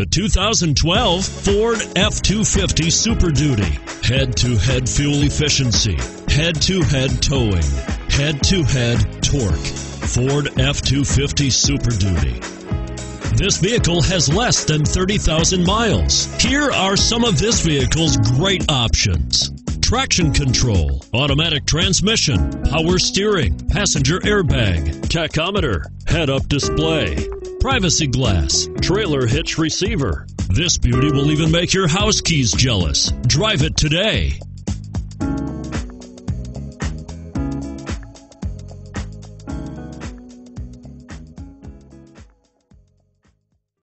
The 2012 Ford F-250 Super Duty. Head-to-head fuel efficiency. Head-to-head towing. Head-to-head torque. Ford F-250 Super Duty. This vehicle has less than 30,000 miles. Here are some of this vehicle's great options traction control, automatic transmission, power steering, passenger airbag, tachometer, head up display, privacy glass, trailer hitch receiver. This beauty will even make your house keys jealous. Drive it today.